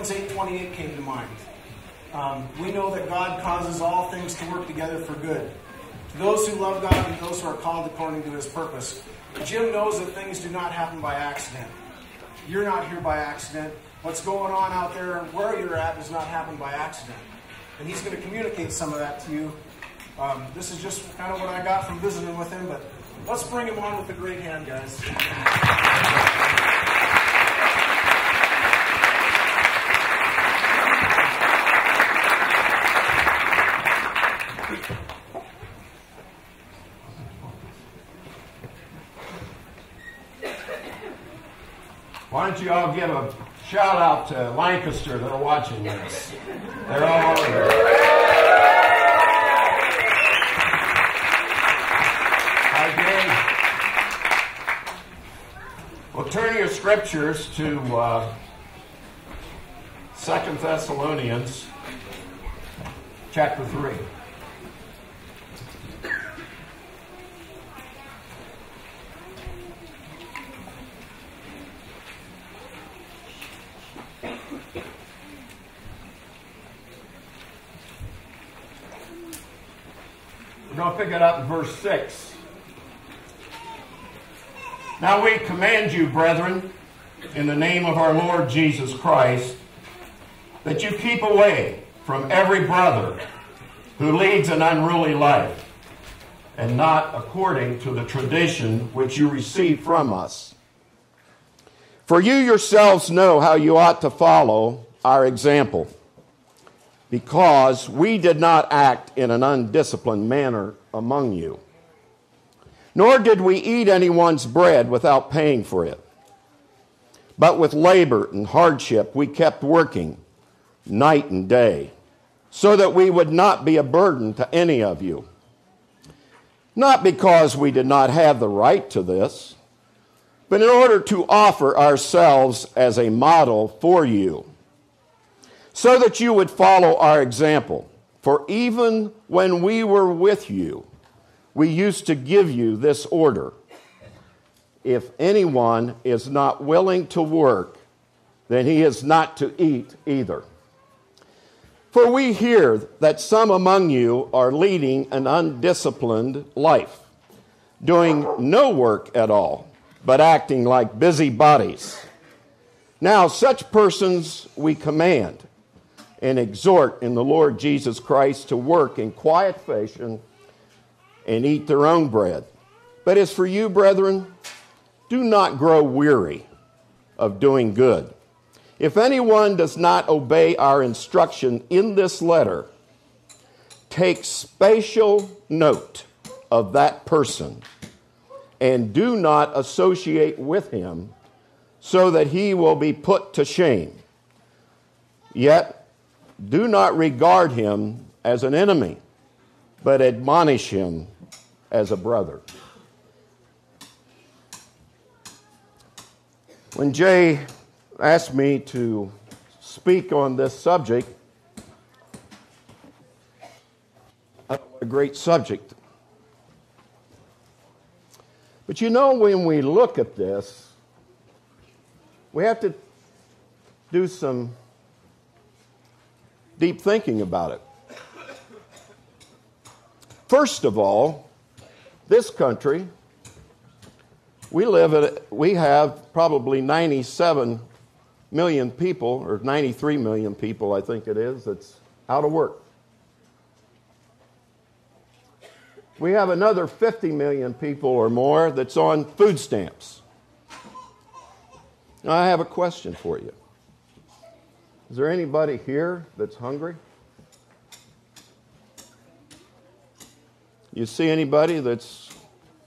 Romans 8:28 came to mind. Um, we know that God causes all things to work together for good. To those who love God and those who are called according to his purpose. Jim knows that things do not happen by accident. You're not here by accident. What's going on out there, where you're at, does not happen by accident. And he's going to communicate some of that to you. Um, this is just kind of what I got from visiting with him, but let's bring him on with a great hand, guys. Don't you all give a shout out to Lancaster that are watching this? They're all over here. Hi, Well, turn your scriptures to uh, Second Thessalonians chapter 3. Pick it up in verse 6. Now we command you, brethren, in the name of our Lord Jesus Christ, that you keep away from every brother who leads an unruly life, and not according to the tradition which you received from us. For you yourselves know how you ought to follow our example because we did not act in an undisciplined manner among you. Nor did we eat anyone's bread without paying for it. But with labor and hardship we kept working night and day, so that we would not be a burden to any of you. Not because we did not have the right to this, but in order to offer ourselves as a model for you so that you would follow our example. For even when we were with you, we used to give you this order If anyone is not willing to work, then he is not to eat either. For we hear that some among you are leading an undisciplined life, doing no work at all, but acting like busybodies. Now, such persons we command and exhort in the Lord Jesus Christ to work in quiet fashion and eat their own bread. But as for you, brethren, do not grow weary of doing good. If anyone does not obey our instruction in this letter, take spatial note of that person and do not associate with him so that he will be put to shame. Yet do not regard him as an enemy, but admonish him as a brother. When Jay asked me to speak on this subject, a great subject. But you know, when we look at this, we have to do some deep thinking about it. First of all, this country, we live at, we have probably 97 million people, or 93 million people, I think it is, that's out of work. We have another 50 million people or more that's on food stamps. Now, I have a question for you. Is there anybody here that's hungry? You see anybody that's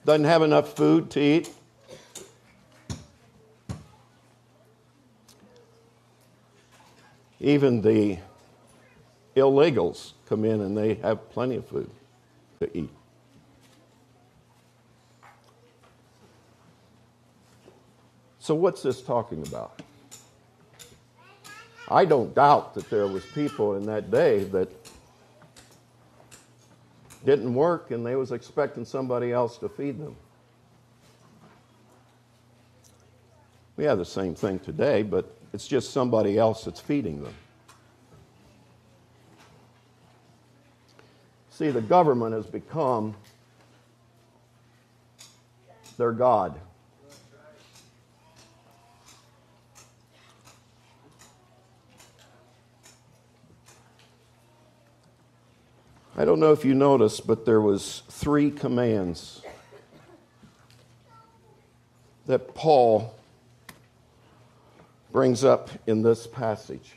doesn't have enough food to eat? Even the illegals come in and they have plenty of food to eat. So what's this talking about? I don't doubt that there was people in that day that didn't work and they was expecting somebody else to feed them. We have the same thing today, but it's just somebody else that's feeding them. See, the government has become their God. I don't know if you noticed, but there was three commands that Paul brings up in this passage.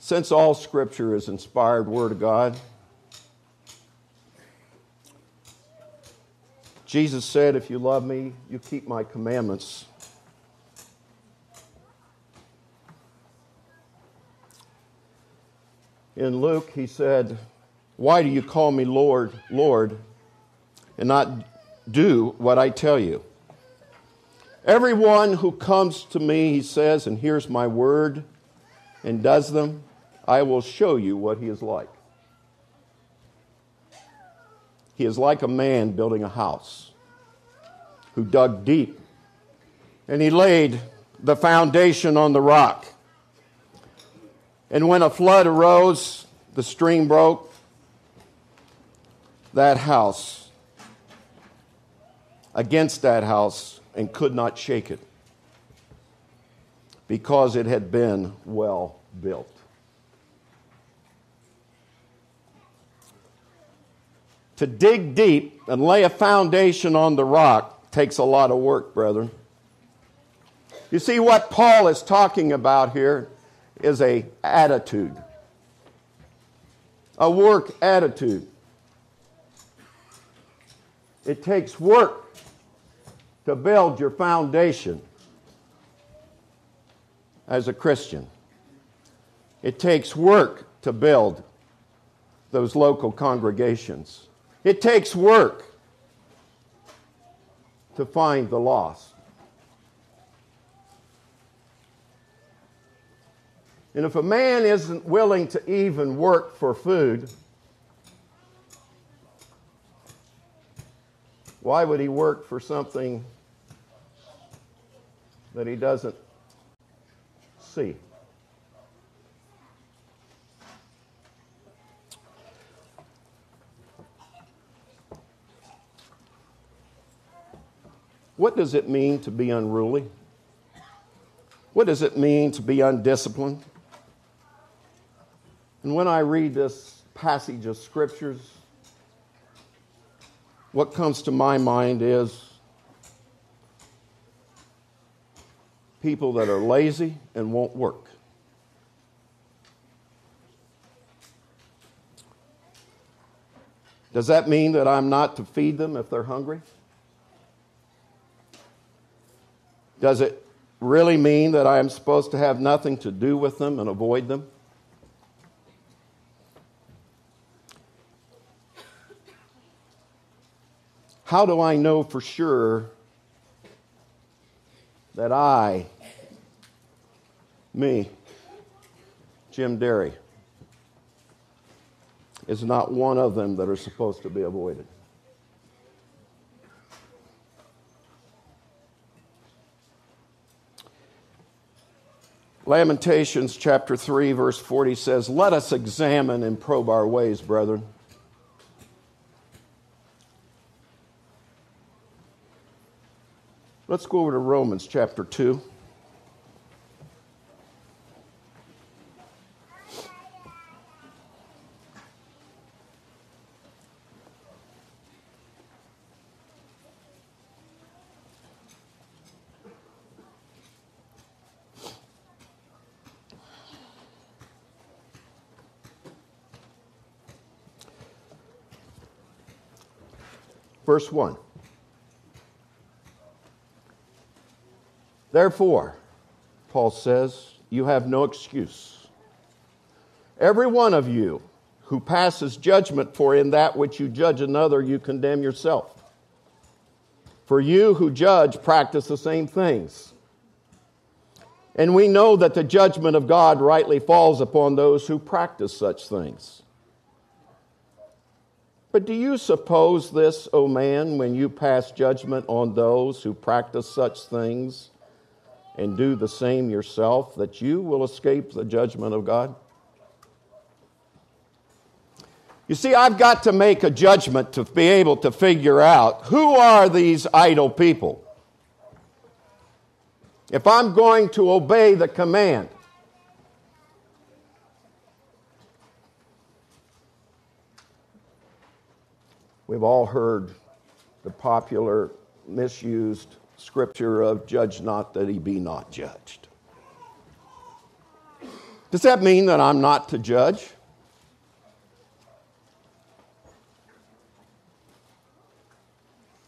Since all scripture is inspired word of God, Jesus said, If you love me, you keep my commandments. In Luke, he said, Why do you call me Lord, Lord, and not do what I tell you? Everyone who comes to me, he says, and hears my word and does them, I will show you what he is like. He is like a man building a house who dug deep and he laid the foundation on the rock. And when a flood arose, the stream broke that house against that house and could not shake it because it had been well built. To dig deep and lay a foundation on the rock takes a lot of work, brethren. You see, what Paul is talking about here is a attitude, a work attitude. It takes work to build your foundation as a Christian. It takes work to build those local congregations. It takes work to find the lost. And if a man isn't willing to even work for food, why would he work for something that he doesn't see? What does it mean to be unruly? What does it mean to be undisciplined? And when I read this passage of scriptures, what comes to my mind is people that are lazy and won't work. Does that mean that I'm not to feed them if they're hungry? Does it really mean that I am supposed to have nothing to do with them and avoid them? How do I know for sure that I, me, Jim Derry, is not one of them that are supposed to be avoided? Lamentations chapter 3, verse 40 says, Let us examine and probe our ways, brethren. Let's go over to Romans chapter 2. Verse 1. Therefore, Paul says, you have no excuse. Every one of you who passes judgment, for in that which you judge another, you condemn yourself. For you who judge practice the same things. And we know that the judgment of God rightly falls upon those who practice such things. But do you suppose this, O man, when you pass judgment on those who practice such things and do the same yourself, that you will escape the judgment of God? You see, I've got to make a judgment to be able to figure out who are these idle people. If I'm going to obey the command, We've all heard the popular misused scripture of judge not that he be not judged. Does that mean that I'm not to judge?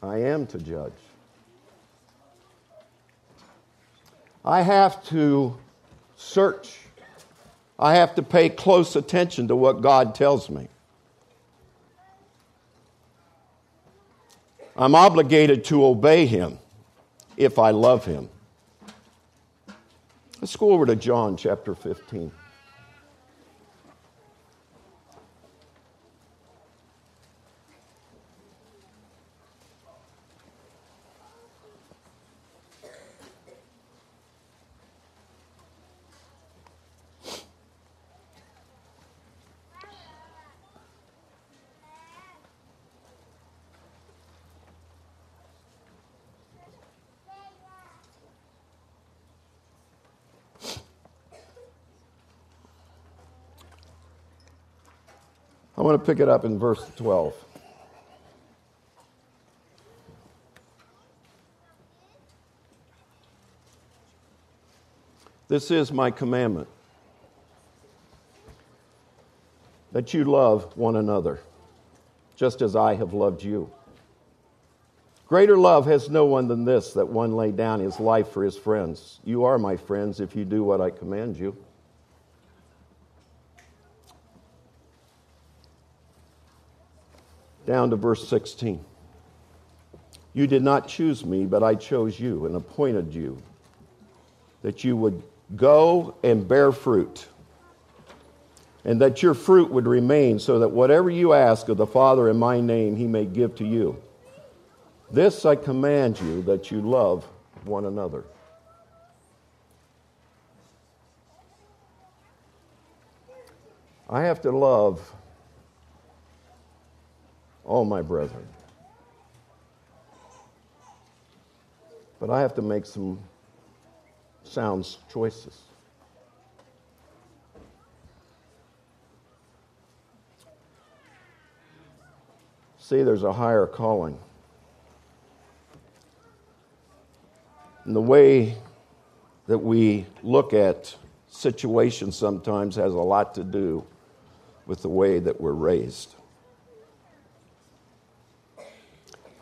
I am to judge. I have to search. I have to pay close attention to what God tells me. I'm obligated to obey him if I love him. Let's go over to John chapter 15. Want to pick it up in verse 12. This is my commandment that you love one another, just as I have loved you. Greater love has no one than this, that one lay down his life for his friends. You are my friends if you do what I command you. Down to verse 16. You did not choose me, but I chose you and appointed you that you would go and bear fruit, and that your fruit would remain, so that whatever you ask of the Father in my name, he may give to you. This I command you that you love one another. I have to love all my brethren. But I have to make some sound choices. See, there's a higher calling. And the way that we look at situations sometimes has a lot to do with the way that we're raised.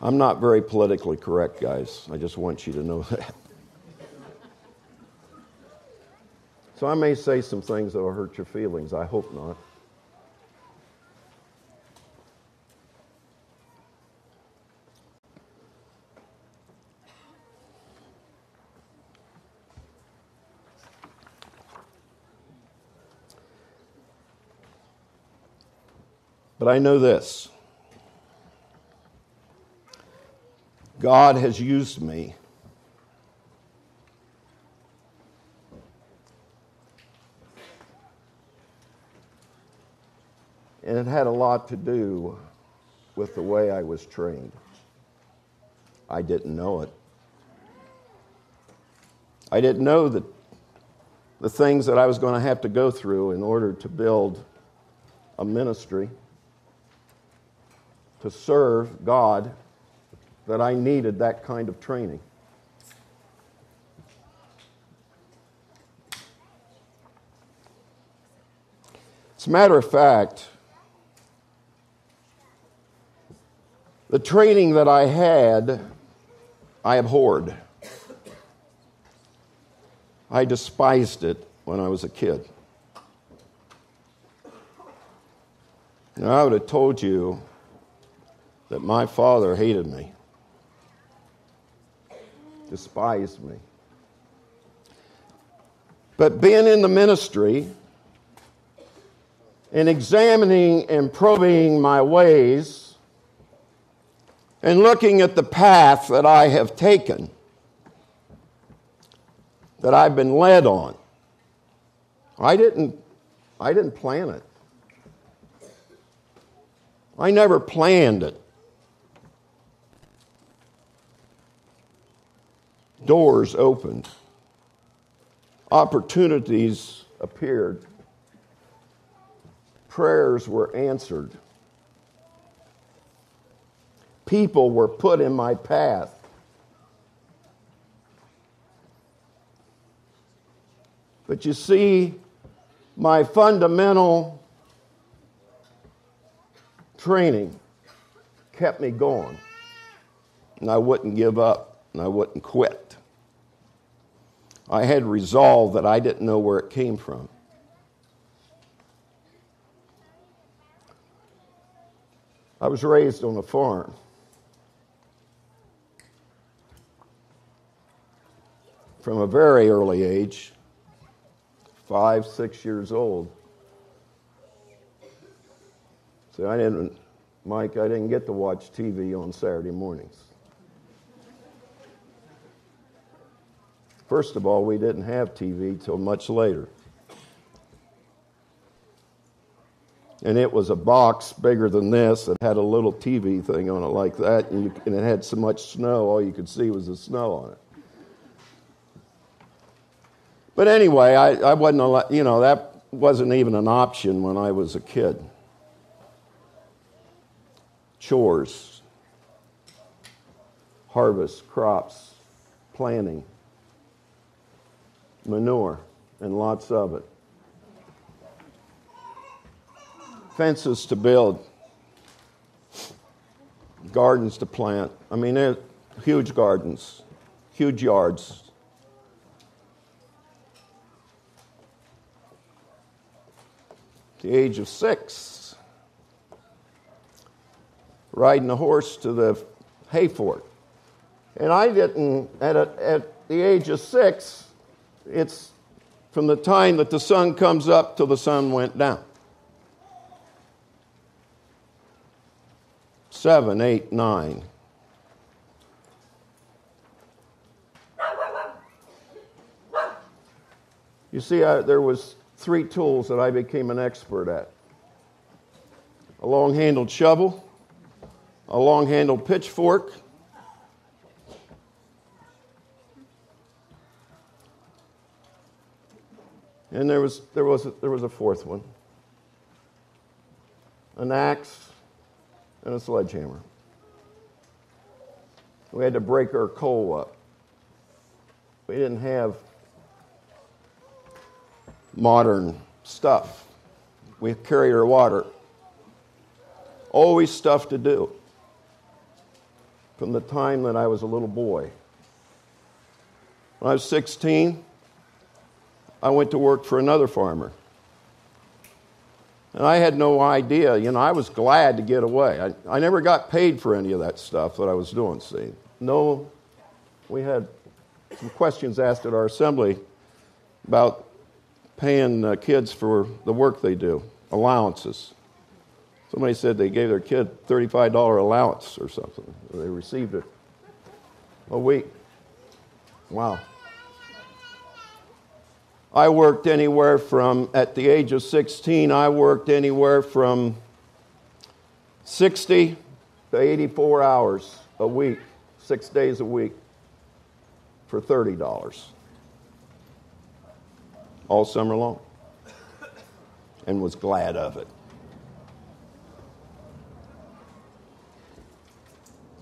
I'm not very politically correct, guys. I just want you to know that. So I may say some things that will hurt your feelings. I hope not. But I know this God has used me. And it had a lot to do with the way I was trained. I didn't know it. I didn't know that the things that I was going to have to go through in order to build a ministry, to serve God that I needed that kind of training. As a matter of fact, the training that I had, I abhorred. I despised it when I was a kid. Now, I would have told you that my father hated me despised me. But being in the ministry and examining and probing my ways, and looking at the path that I have taken, that I've been led on. I didn't, I didn't plan it. I never planned it. Doors opened, opportunities appeared, prayers were answered people were put in my path. But you see, my fundamental training kept me going. And I wouldn't give up and I wouldn't quit. I had resolve that I didn't know where it came from. I was raised on a farm. from a very early age, five, six years old. So I didn't, Mike, I didn't get to watch TV on Saturday mornings. First of all, we didn't have TV till much later. And it was a box bigger than this that had a little TV thing on it like that, and, you, and it had so much snow, all you could see was the snow on it. But anyway, I, I wasn't, allowed, you know, that wasn't even an option when I was a kid. Chores, harvest, crops, planting, manure, and lots of it. Fences to build, gardens to plant. I mean, huge gardens, huge yards, the age of six, riding a horse to the hay fort. And I didn't, at, a, at the age of six, it's from the time that the sun comes up till the sun went down. Seven, eight, nine. You see, I, there was three tools that I became an expert at a long handled shovel, a long handled pitchfork, and there was, there, was a, there was a fourth one an axe and a sledgehammer. We had to break our coal up. We didn't have modern stuff. We carried our water. Always stuff to do from the time that I was a little boy. When I was 16, I went to work for another farmer. And I had no idea. You know, I was glad to get away. I, I never got paid for any of that stuff that I was doing, see. No, we had some questions asked at our assembly about paying uh, kids for the work they do, allowances. Somebody said they gave their kid $35 allowance or something. They received it a week. Wow. I worked anywhere from, at the age of 16, I worked anywhere from 60 to 84 hours a week, six days a week, for $30 all summer long and was glad of it.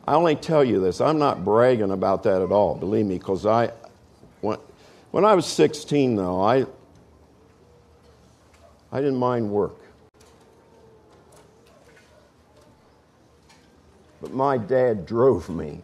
I only tell you this, I'm not bragging about that at all, believe me, because I, when I was 16, though, I, I didn't mind work. But my dad drove me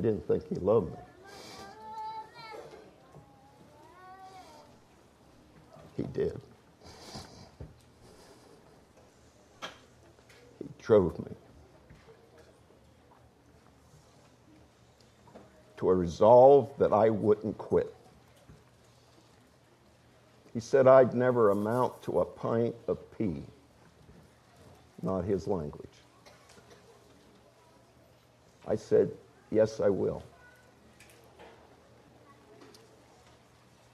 I didn't think he loved me. He did. He drove me to a resolve that I wouldn't quit. He said I'd never amount to a pint of pee. Not his language. I said, Yes, I will.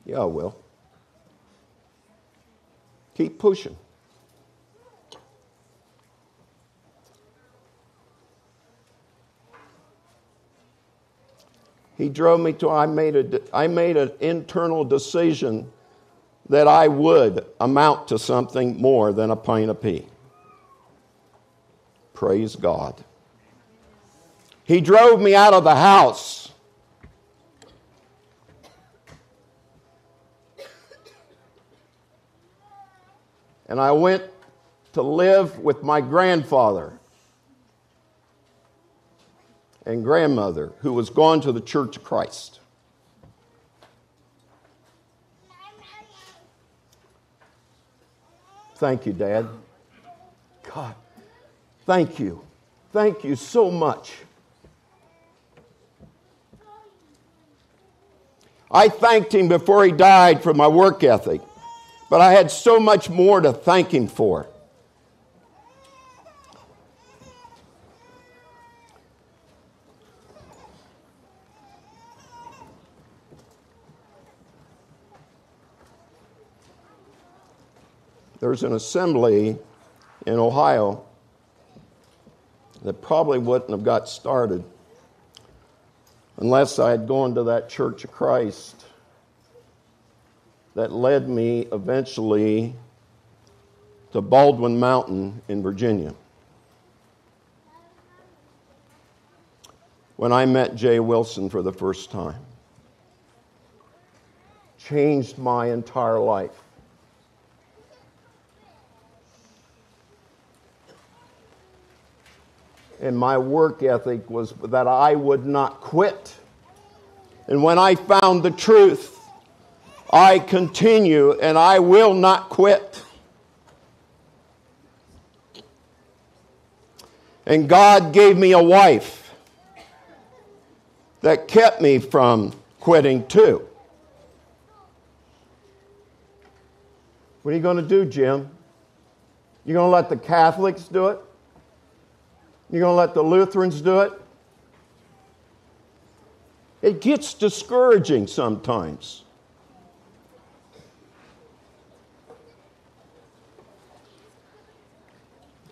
Yeah, I will. Keep pushing. He drove me to, I made, a, I made an internal decision that I would amount to something more than a pint of pee. Praise God. He drove me out of the house. And I went to live with my grandfather and grandmother who was gone to the Church of Christ. Thank you, Dad. God, thank you. Thank you so much. I thanked him before he died for my work ethic, but I had so much more to thank him for. There's an assembly in Ohio that probably wouldn't have got started unless I had gone to that Church of Christ that led me eventually to Baldwin Mountain in Virginia. When I met Jay Wilson for the first time, changed my entire life. And my work ethic was that I would not quit. And when I found the truth, I continue and I will not quit. And God gave me a wife that kept me from quitting too. What are you going to do, Jim? You going to let the Catholics do it? You're going to let the Lutherans do it? It gets discouraging sometimes.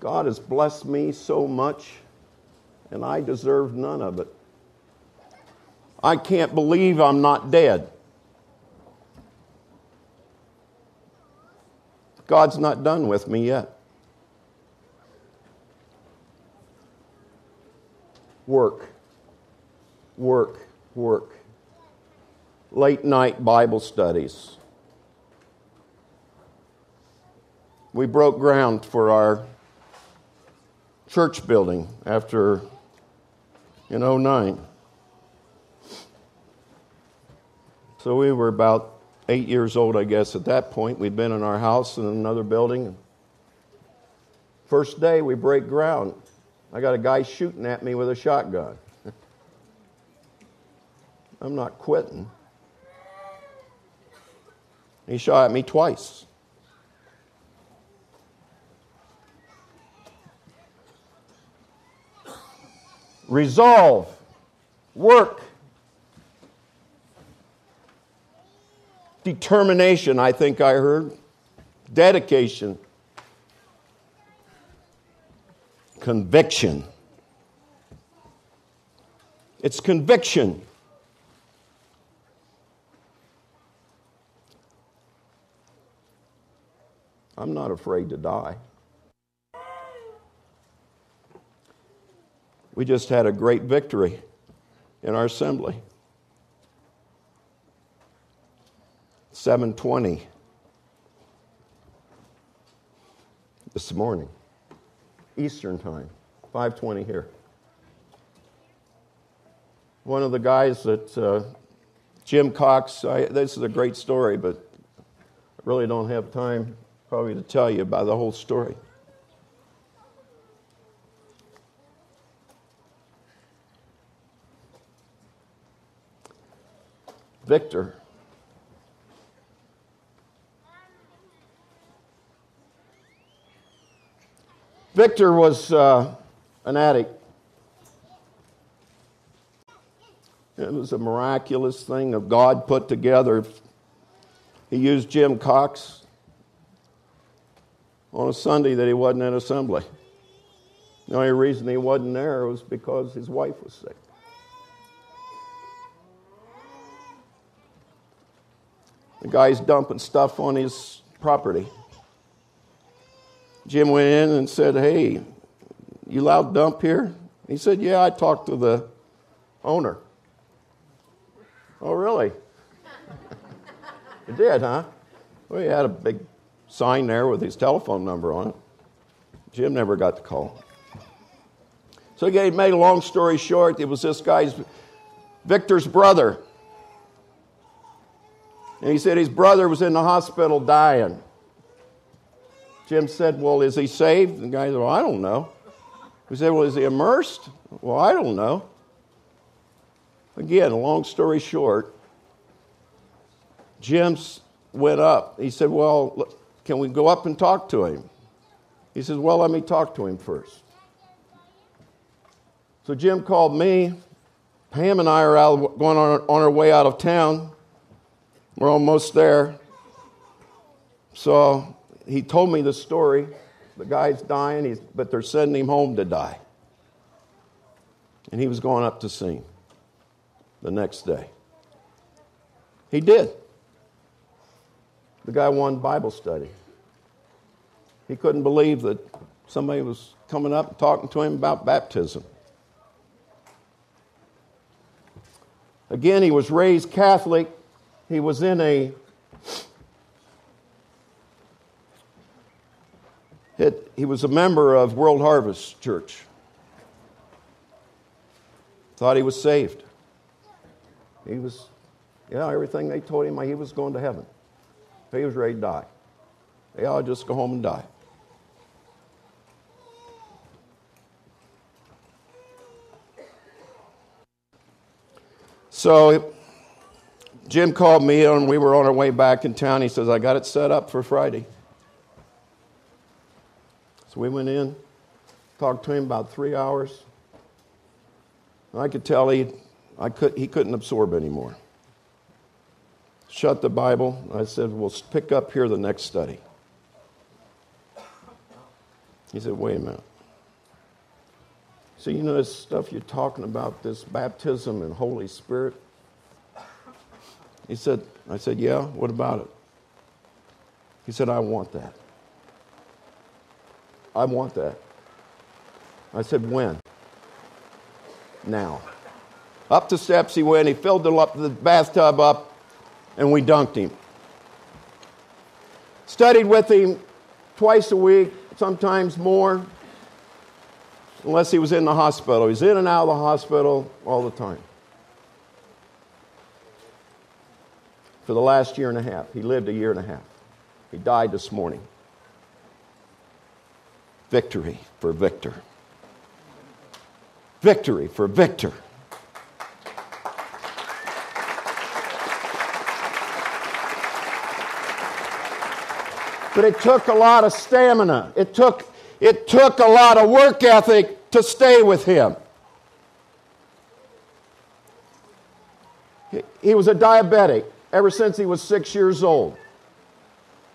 God has blessed me so much, and I deserve none of it. I can't believe I'm not dead. God's not done with me yet. Work, work, work. Late night Bible studies. We broke ground for our church building after in 09. So we were about eight years old, I guess, at that point. We'd been in our house in another building. First day, we break ground. I got a guy shooting at me with a shotgun. I'm not quitting. He shot at me twice. Resolve, work, determination, I think I heard, dedication. Conviction. It's conviction. I'm not afraid to die. We just had a great victory in our assembly. 720 this morning. Eastern Time, 5:20 here. One of the guys that uh, Jim Cox. I, this is a great story, but I really don't have time probably to tell you about the whole story. Victor Victor was uh, an addict. It was a miraculous thing of God put together. He used Jim Cox on a Sunday that he wasn't in assembly. The only reason he wasn't there was because his wife was sick. The guy's dumping stuff on his property. Jim went in and said, Hey, you allowed dump here? He said, Yeah, I talked to the owner. Oh, really? you did, huh? Well, he had a big sign there with his telephone number on it. Jim never got the call. So, again, made a long story short, it was this guy's, Victor's brother. And he said his brother was in the hospital dying. Jim said, Well, is he saved? The guy said, Well, I don't know. He said, Well, is he immersed? Well, I don't know. Again, long story short, Jim went up. He said, Well, can we go up and talk to him? He says, Well, let me talk to him first. So Jim called me. Pam and I are out, going on, on our way out of town. We're almost there. So he told me the story. The guy's dying, but they're sending him home to die. And he was going up to see him the next day. He did. The guy won Bible study. He couldn't believe that somebody was coming up and talking to him about baptism. Again, he was raised Catholic. He was in a it, he was a member of World Harvest Church. Thought he was saved. He was, yeah, everything they told him, he was going to heaven. He was ready to die. They all just go home and die. So Jim called me and we were on our way back in town. He says, I got it set up for Friday. So we went in, talked to him about three hours. I could tell he, I could, he couldn't absorb anymore. Shut the Bible. I said, We'll pick up here the next study. He said, Wait a minute. So, you know, this stuff you're talking about, this baptism and Holy Spirit? He said, I said, Yeah, what about it? He said, I want that. I want that. I said, When? Now. Up the steps he went. He filled the, bathtub up, and we dunked him. Studied with him twice a week, sometimes more, unless he was in the hospital. He's in and out of the hospital all the time. For the last year and a half. He lived a year and a half. He died this morning victory for Victor. Victory for Victor. But it took a lot of stamina. It took, it took a lot of work ethic to stay with him. He, was a diabetic ever since he was six years old.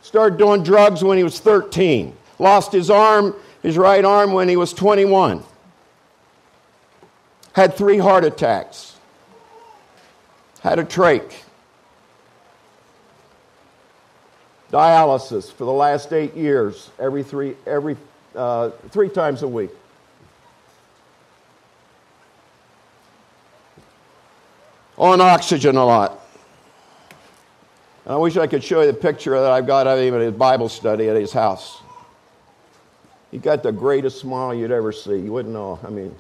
Started doing drugs when he was 13. Lost his arm his right arm when he was 21. Had three heart attacks. Had a trach. Dialysis for the last eight years, every three, every, uh, three times a week. On oxygen a lot. And I wish I could show you the picture that I've got of him at his Bible study at his house. He got the greatest smile you'd ever see. You wouldn't know. I mean,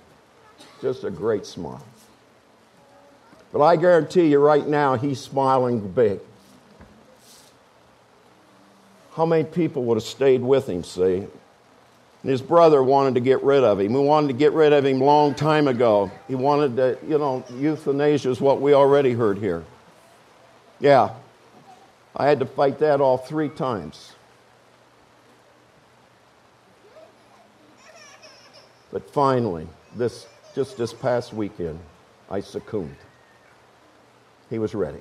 just a great smile. But I guarantee you right now, he's smiling big. How many people would have stayed with him, see? And his brother wanted to get rid of him. He wanted to get rid of him long time ago. He wanted to, you know, euthanasia is what we already heard here. Yeah, I had to fight that all three times. But finally, this just this past weekend, I succumbed. He was ready.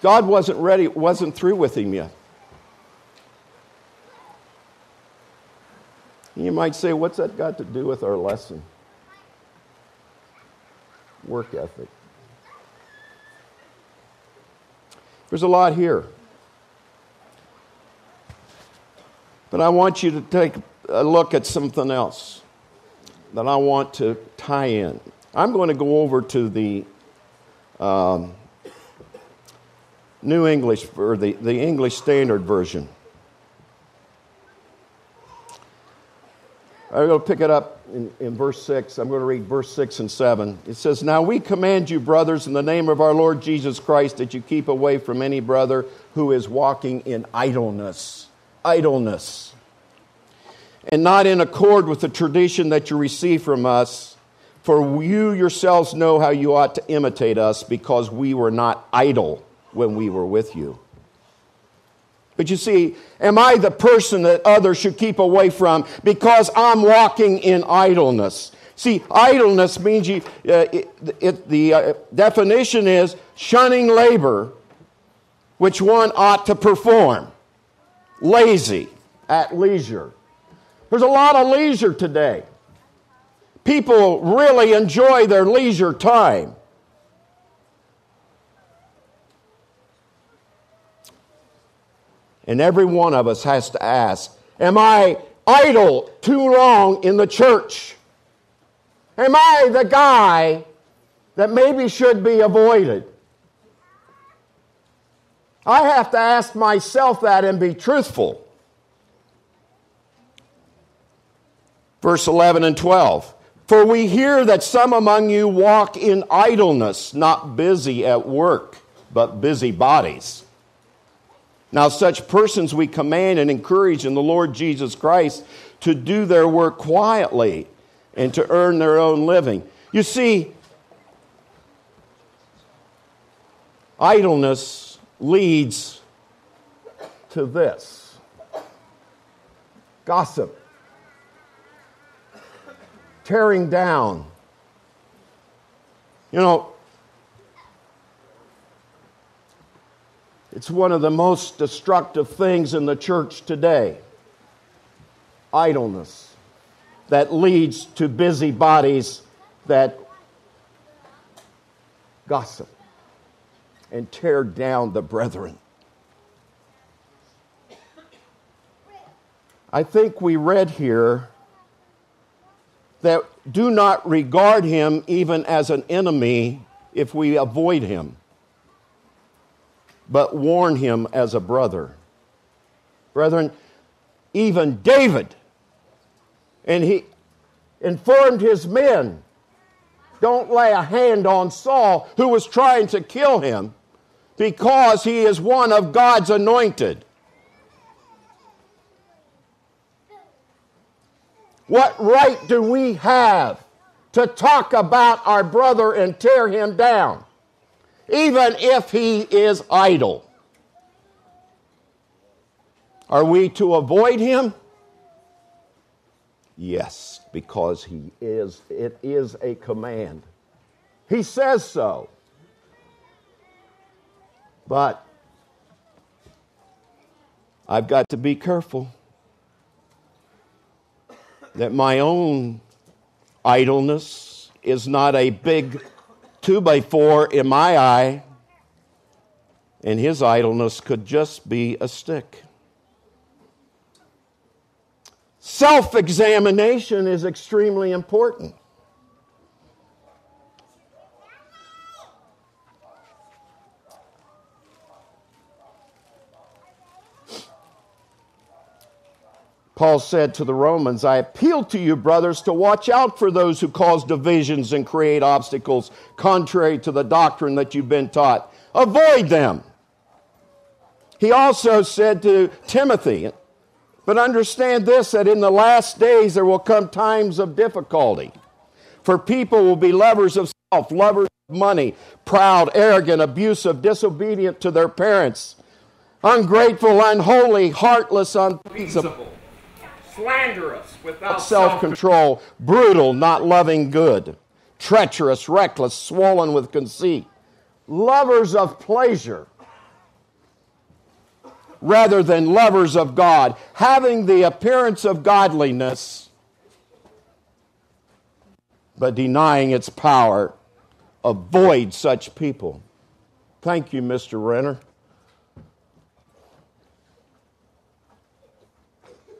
God wasn't ready, wasn't through with him yet. You might say, what's that got to do with our lesson? Work ethic. There's a lot here. But I want you to take a look at something else that I want to tie in. I'm going to go over to the um, New English, or the, the English Standard Version. I'm going to pick it up in, in verse 6. I'm going to read verse 6 and 7. It says, Now we command you, brothers, in the name of our Lord Jesus Christ, that you keep away from any brother who is walking in idleness. Idleness. And not in accord with the tradition that you receive from us. For you yourselves know how you ought to imitate us, because we were not idle when we were with you. But you see, am I the person that others should keep away from because I'm walking in idleness? See, idleness means you, uh, it, it, the uh, definition is shunning labor which one ought to perform. Lazy, at leisure. There's a lot of leisure today. People really enjoy their leisure time. And every one of us has to ask Am I idle too long in the church? Am I the guy that maybe should be avoided? I have to ask myself that and be truthful. Verse 11 and 12. For we hear that some among you walk in idleness, not busy at work, but busy bodies. Now, such persons we command and encourage in the Lord Jesus Christ to do their work quietly and to earn their own living. You see, idleness leads to this gossip, tearing down. You know, It's one of the most destructive things in the church today idleness that leads to busybodies that gossip and tear down the brethren. I think we read here that do not regard him even as an enemy if we avoid him but warn him as a brother. Brethren, even David, and he informed his men don't lay a hand on Saul, who was trying to kill him, because he is one of God's anointed. What right do we have to talk about our brother and tear him down? even if he is idle. Are we to avoid him? Yes, because he is it is a command. He says so. But I've got to be careful that my own idleness is not a big two by four in my eye, and his idleness could just be a stick. Self examination is extremely important. Paul said to the Romans, I appeal to you, brothers, to watch out for those who cause divisions and create obstacles contrary to the doctrine that you've been taught. Avoid them. He also said to Timothy, but understand this that in the last days there will come times of difficulty, for people will be lovers of self, lovers of money, proud, arrogant, abusive, disobedient to their parents, ungrateful, unholy, heartless, unpeaceable, slanderous, without self control, brutal, not loving good, treacherous, reckless, swollen with conceit, lovers of pleasure rather than lovers of God, having the appearance of godliness, but denying its power. Avoid such people. Thank you, Mr. Renner.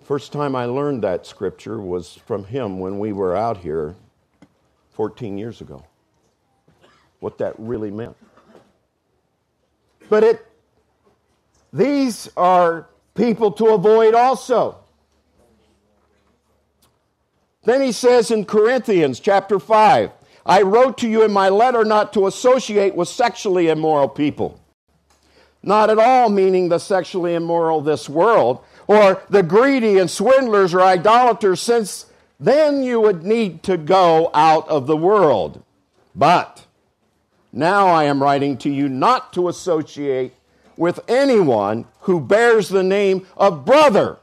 First time I learned that scripture was from him when we were out here 14 years ago. What that really meant. But it these are people to avoid also. Then he says in Corinthians chapter 5, I wrote to you in my letter not to associate with sexually immoral people. Not at all meaning the sexually immoral this world, or the greedy and swindlers or idolaters, since then you would need to go out of the world. But now I am writing to you not to associate with anyone who bears the name of brother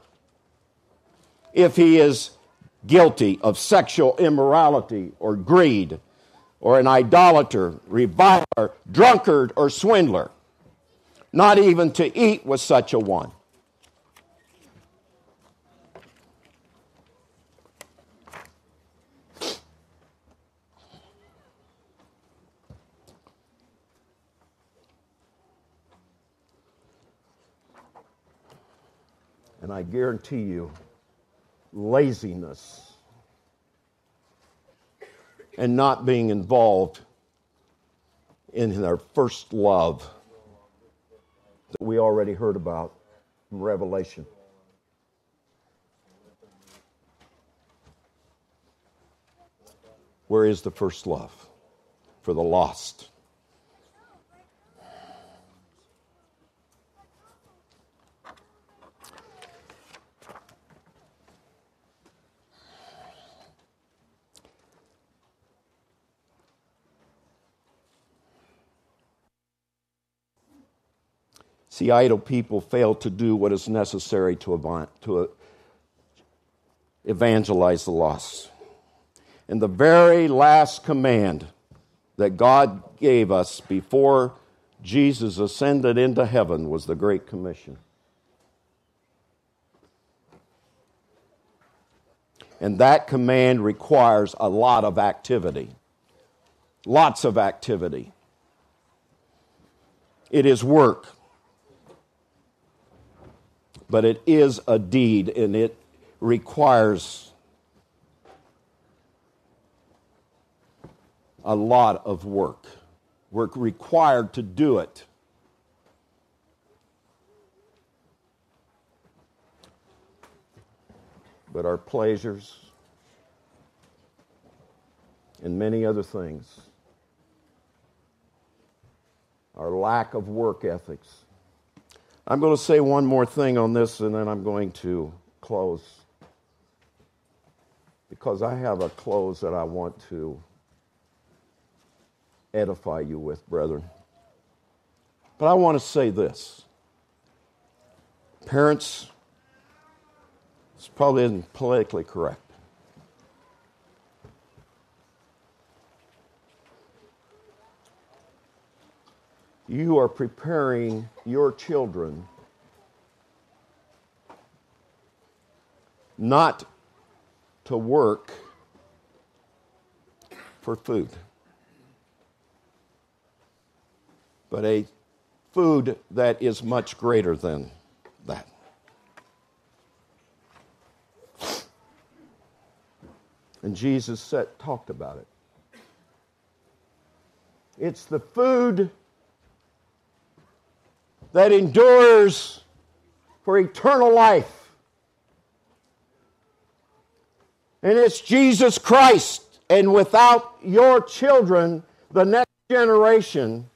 if he is guilty of sexual immorality or greed or an idolater, reviler, drunkard, or swindler. Not even to eat with such a one. And I guarantee you, laziness and not being involved in their first love that we already heard about from Revelation. Where is the first love for the lost? See, idle people fail to do what is necessary to, to uh, evangelize the lost. And the very last command that God gave us before Jesus ascended into heaven was the Great Commission. And that command requires a lot of activity. Lots of activity. It is work but it is a deed and it requires a lot of work. We're required to do it. But our pleasures and many other things, our lack of work ethics, I'm going to say one more thing on this and then I'm going to close. Because I have a close that I want to edify you with, brethren. But I want to say this. Parents, this probably isn't politically correct. You are preparing your children not to work for food, but a food that is much greater than that. And Jesus talked about it. It's the food that endures for eternal life. And it's Jesus Christ. And without your children, the next generation,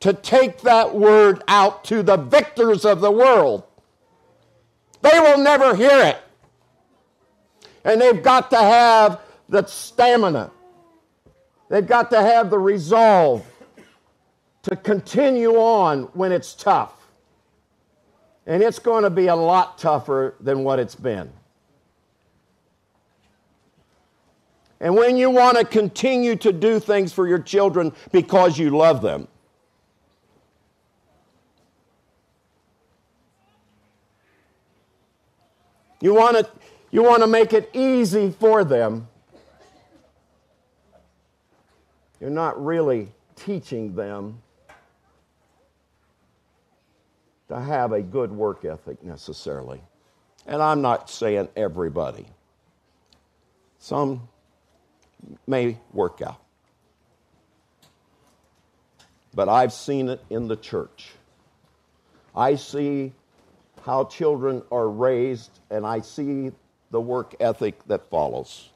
to take that word out to the victors of the world, they will never hear it. And they've got to have the stamina They've got to have the resolve to continue on when it's tough. And it's going to be a lot tougher than what it's been. And when you want to continue to do things for your children because you love them, you want to, you want to make it easy for them, you're not really teaching them to have a good work ethic necessarily. And I'm not saying everybody. Some may work out. But I've seen it in the church. I see how children are raised, and I see the work ethic that follows.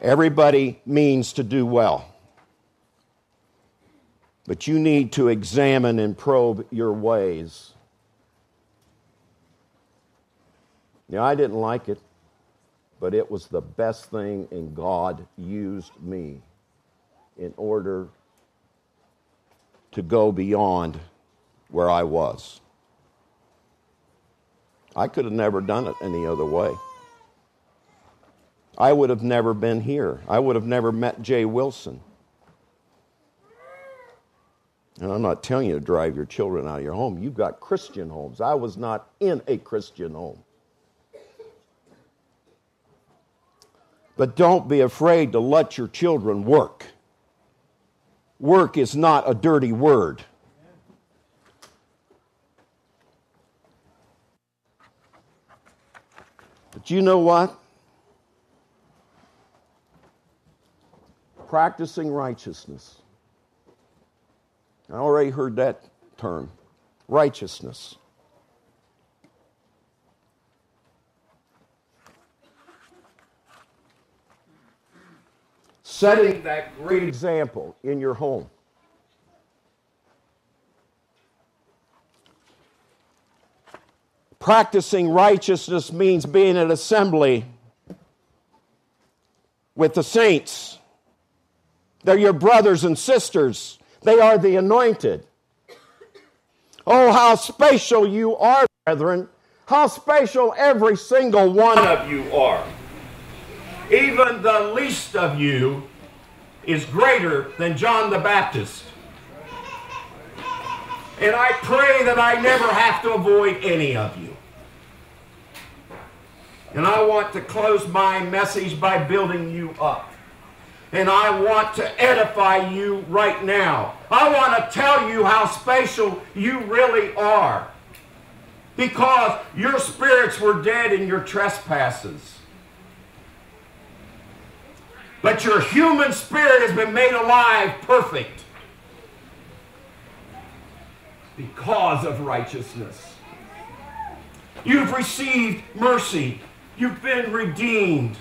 Everybody means to do well. But you need to examine and probe your ways. Now, I didn't like it, but it was the best thing, and God used me in order to go beyond where I was. I could have never done it any other way. I would have never been here. I would have never met Jay Wilson. And I'm not telling you to drive your children out of your home. You've got Christian homes. I was not in a Christian home. But don't be afraid to let your children work. Work is not a dirty word. But you know what? Practicing righteousness I already heard that term righteousness. Setting that great example in your home. Practicing righteousness means being at assembly with the saints. They're your brothers and sisters. They are the anointed. Oh, how special you are, brethren. How special every single one of you are. Even the least of you is greater than John the Baptist. And I pray that I never have to avoid any of you. And I want to close my message by building you up. And I want to edify you right now. I want to tell you how special you really are. Because your spirits were dead in your trespasses. But your human spirit has been made alive perfect because of righteousness. You've received mercy. You've been redeemed.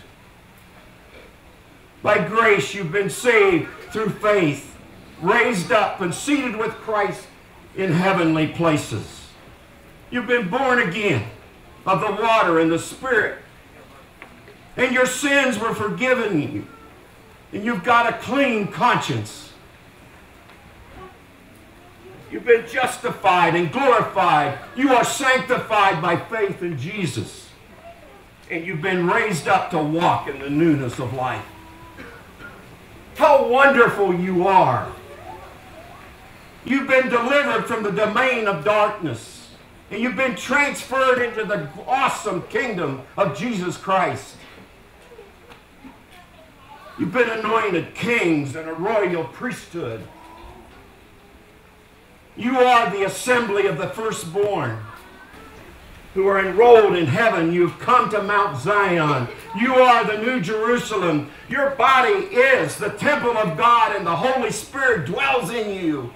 By grace, you've been saved through faith, raised up and seated with Christ in heavenly places. You've been born again of the water and the Spirit. And your sins were forgiven you. And you've got a clean conscience. You've been justified and glorified. You are sanctified by faith in Jesus. And you've been raised up to walk in the newness of life. How wonderful you are. You've been delivered from the domain of darkness. And you've been transferred into the awesome kingdom of Jesus Christ. You've been anointed kings and a royal priesthood. You are the assembly of the firstborn who are enrolled in heaven. You've come to Mount Zion. You are the New Jerusalem. Your body is the temple of God, and the Holy Spirit dwells in you.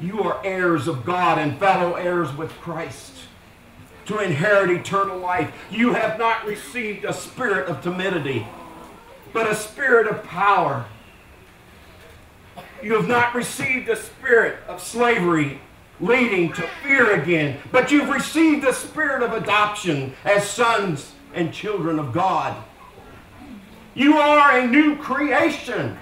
You are heirs of God and fellow heirs with Christ to inherit eternal life. You have not received a spirit of timidity, but a spirit of power. You have not received a spirit of slavery leading to fear again, but you've received the spirit of adoption as sons and children of God. You are a new creation.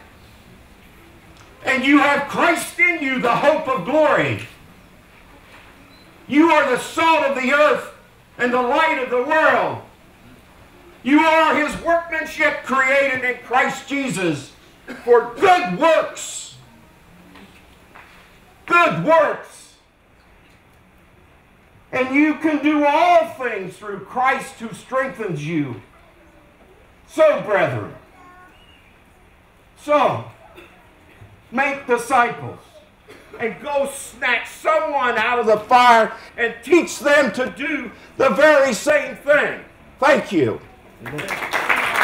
And you have Christ in you, the hope of glory. You are the salt of the earth and the light of the world. You are his workmanship created in Christ Jesus for good works. Good works. And you can do all things through Christ who strengthens you. So, brethren, so make disciples and go snatch someone out of the fire and teach them to do the very same thing. Thank you. Amen.